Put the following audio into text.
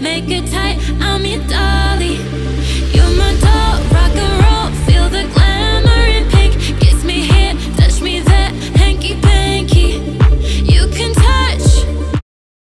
make it tight. I'm your dog.